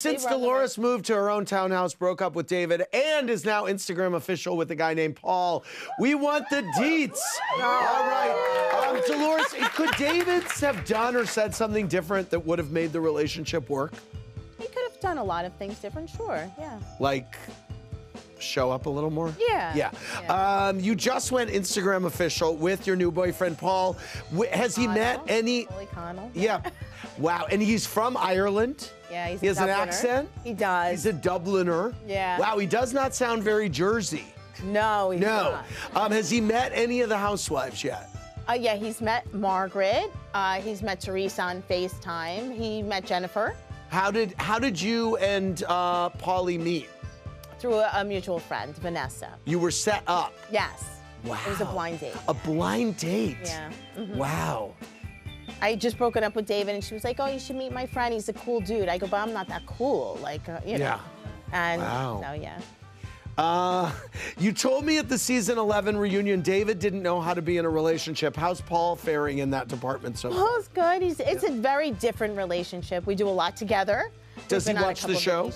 Since. Dolores moved to her own townhouse, broke up with David, and is now Instagram official with a guy named Paul, we want the deets. All right. Um, Dolores, could David have done or said something different that would have made the relationship work? He could have done a lot of things different, sure. Yeah. Like, show up a little more? Yeah. Yeah. Um, you just went Instagram official with your new boyfriend, Paul. Wh- Has he met any? Billy Connell. Yeah. Wow. And he's from Ireland? Yeah, he's He a has an accent? He does. He's a Dubliner. Yeah. Wow, he does not sound very Jersey. no, he's No. not. Um, has he met any of the housewives yet? Uh, yeah, he's met Margaret. Uh, he's met Teresa on FaceTime. He met Jennifer How did how did you and uh, Paulie meet? Through a, a mutual friend, Vanessa. You were set up. Yes. Wow. It was a blind date. A blind date. Yeah. Wow. I had just broken up with David, and she was like, "Oh, you should meet my friend. He's a cool dude." I go, "But I'm not that cool." Like, uh, you know. Yeah. And Wow. so yeah. Uh, you told me at the season 11 reunion, David didn't know how to be in a relationship. How's Paul faring in that department so far? Paul's good. He's it's a very different relationship. We do a lot together. Does We've he been on a watch the show?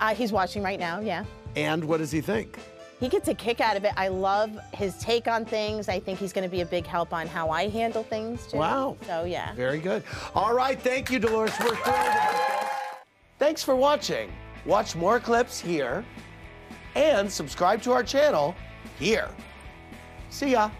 Uh, he's watching right now. Yeah. And what does he think? He gets a kick out of it. I love his take on things. I think he's going to be a big help on how I handle things too. Wow. So yeah. Very good. All right, thank you, Dolores. We're thrilled. Thanks for watching. Watch more clips here and subscribe to our channel here. See ya.